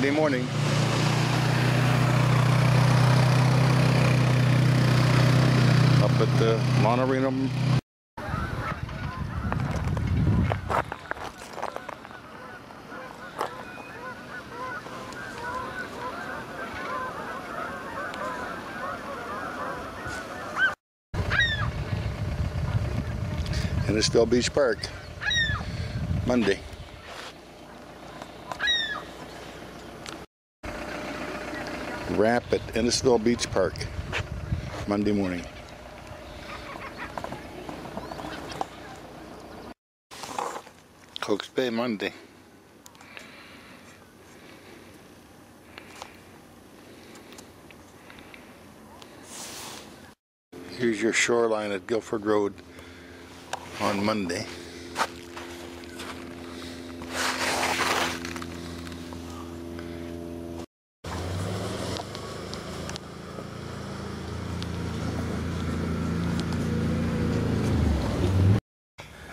Monday morning. Up at the Monorino Innisfil Beach Park, Monday. Wrap at Innisfil Beach Park, Monday morning. Cook's Bay, Monday. Here's your shoreline at Gilford Road on Monday.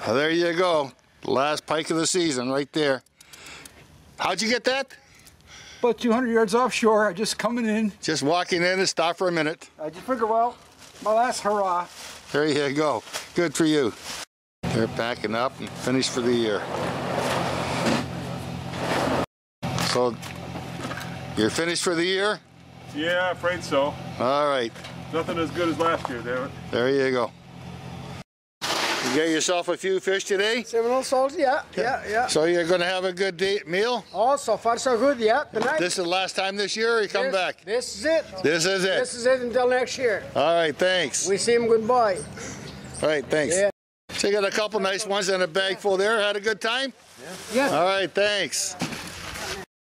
Well, there you go. Last pike of the season right there. How'd you get that? About 200 yards offshore, I just coming in. Just walking in and stop for a minute. I just figure, well, my last hurrah. There you go. Good for you. They're packing up and finished for the year. So, you're finished for the year? Yeah, I'm afraid so. All right. Nothing as good as last year, David. There you go. You get yourself a few fish today? Seminole salt, yeah, yeah, yeah. So you're going to have a good day, meal? Oh, so far so good, yeah. Tonight. This is the last time this year or you come this, back? This is it. This is it? This is it until next year. All right, thanks. We see him goodbye. All right, thanks. Yeah. So you got a couple nice ones and a bag full there. Had a good time? Yeah. yeah. All right, thanks.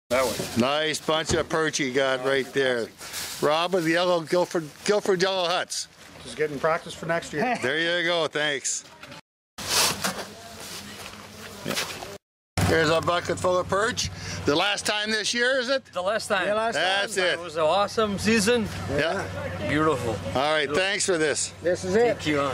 That one. Nice bunch of perch you got right there. Rob with the yellow Gilford, Gilford Yellow Huts. Just getting practice for next year. There you go, thanks. Here's a bucket full of perch. The last time this year, is it? The last time. Yeah, last That's time. it. It was an awesome season. Yeah. Beautiful. All right, thanks for this. This is it. Thank you.